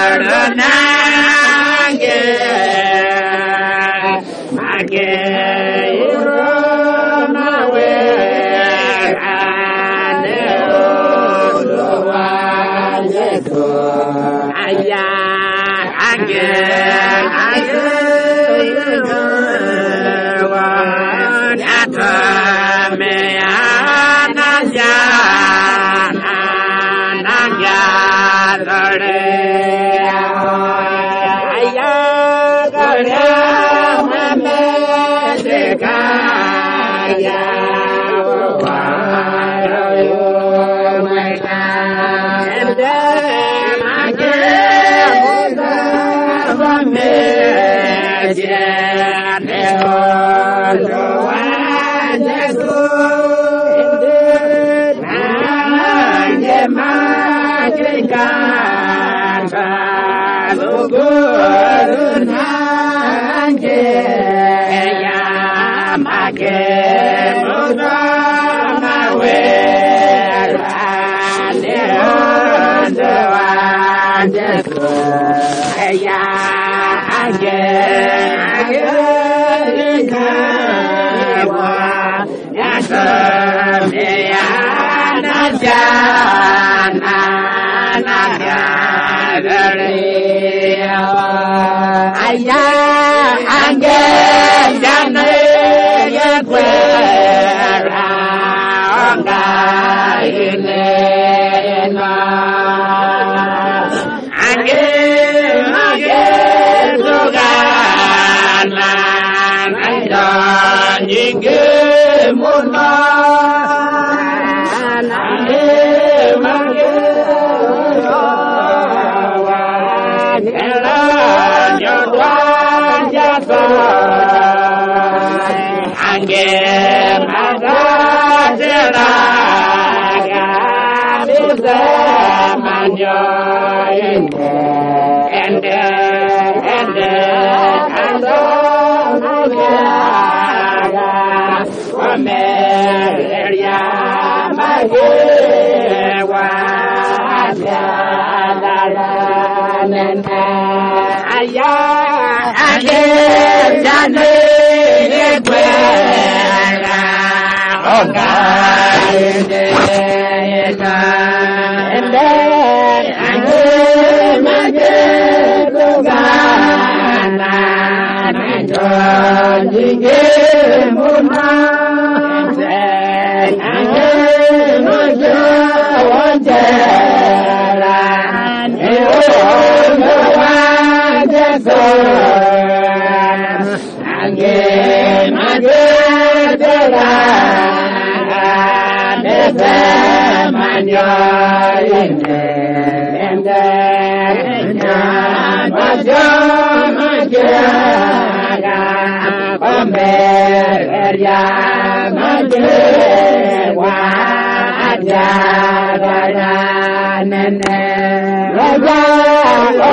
Yeah. mê Nawa Nasami Anajana Nagaririwa সঙ্গে Mona And, uh, and, and and, and and, and and, and and, wa Aya ade dane egbe ara ọ̀gá ede.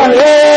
Yeah.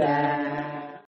that.